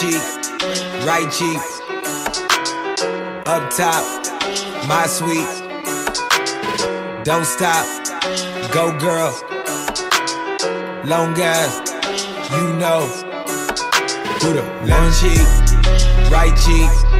Cheek, right cheek. Up top, my sweet. Don't stop, go girl. Long as you know. Who the left cheek, right cheek.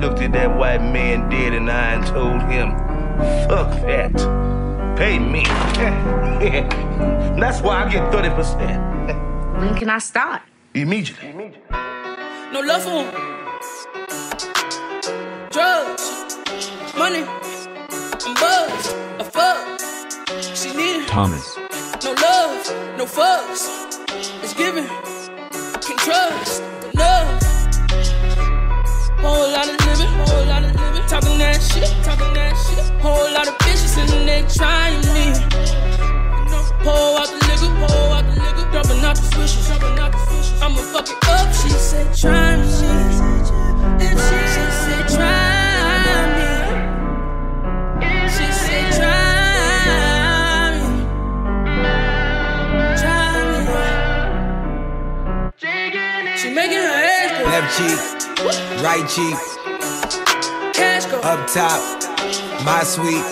Looked at that white man dead in the eye and told him, fuck that. Pay me. That's why I get 30%. When can I start? Immediately. No love for him. Drugs, money, I'm buzzed, a fuck. She need it. Thomas. No love, no fucks. Cheek, right cheek. Cash go. Up top, my sweet.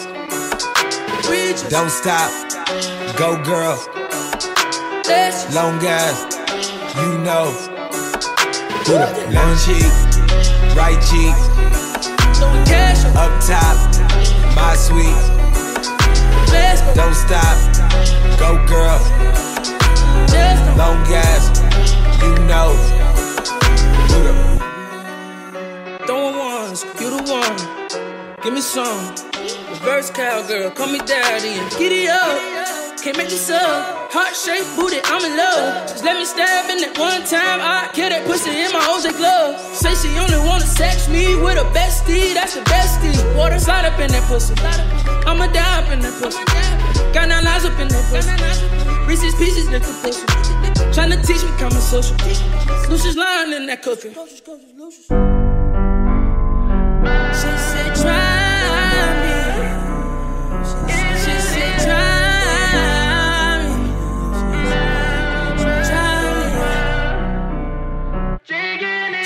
Don't stop, go girl. Long as you know. Who the left cheek, right cheek. up. Up top, my sweet. Don't stop, go girl. Long as you know. Give me some. Reverse cowgirl, call me daddy giddy up. Can't make this up. Heart shaped booty, I'm in love. Just let me stab in it one time. I kill that pussy in my OJ glove. Say she only wanna sex me with a bestie, that's the bestie. Water slide up in that pussy. I'ma die up in that pussy. Got nine lines up in that pussy. Reese's pieces, nigga pussy. Tryna teach me common social. Lucius lying in that cookie.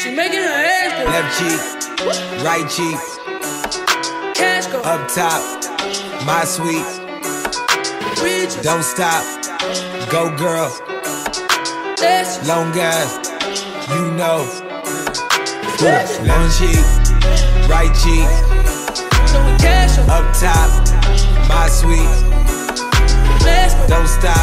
She making her ass go. left cheek, right cheek. Cash go. Up top, my sweet. Don't stop, go girl. Long as you know. Left cheek, right cheek. Up top, my sweet. Don't stop,